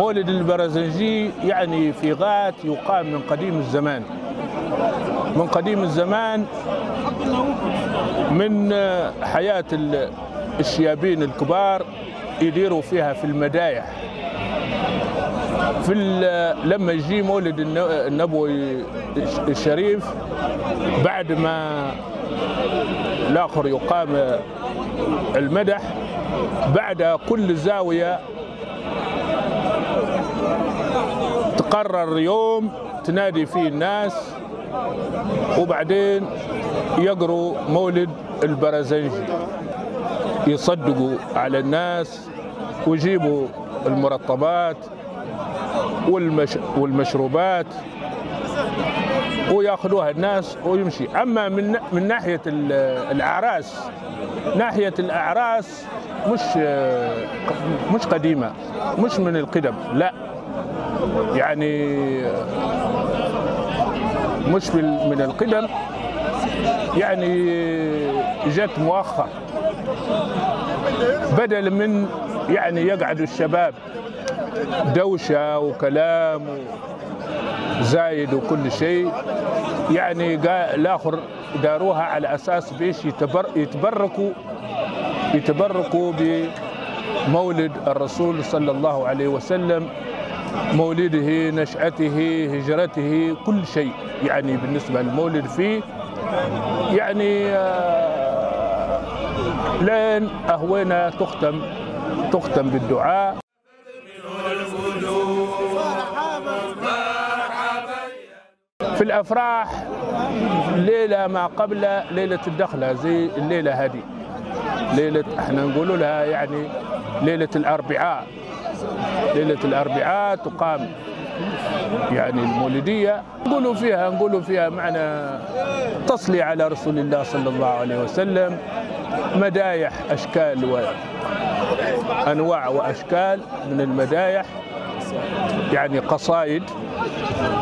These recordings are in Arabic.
مولد البرزنجي يعني في غات يقام من قديم الزمان. من قديم الزمان من حياة الشيابين الكبار يديروا فيها في المدايح. في لما يجي مولد النبوي الشريف بعد ما الآخر يقام المدح بعد كل زاوية تقرر يوم تنادي فيه الناس وبعدين يقروا مولد البرزنجي يصدقوا على الناس ويجيبوا المرطبات والمش والمشروبات. وياخذوها الناس ويمشي. أما من من ناحية الأعراس ناحية الأعراس مش مش قديمة مش من القدم لا. يعني مش من القدم. يعني جت مؤخر. بدل من يعني يقعد الشباب دوشة وكلام زايد وكل شيء. يعني الآخر داروها على أساس بيش يتبر يتبركوا يتبركوا بمولد الرسول صلى الله عليه وسلم مولده نشأته هجرته كل شيء. يعني بالنسبة للمولد فيه يعني لين أهوينا تختم تختم بالدعاء. في الأفراح ليلة ما قبل ليلة الدخلة زي الليلة هذه. ليلة إحنا نقول لها يعني ليلة الأربعاء. ليلة الأربعاء تقام يعني المولدية. نقولوا فيها نقولوا فيها معنى تصلي على رسول الله صلى الله عليه وسلم مدايح أشكال وانواع وأشكال من المدايح. يعني قصائد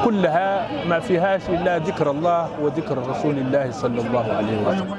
كلها ما فيهاش إلا ذكر الله وذكر رسول الله صلى الله عليه وسلم.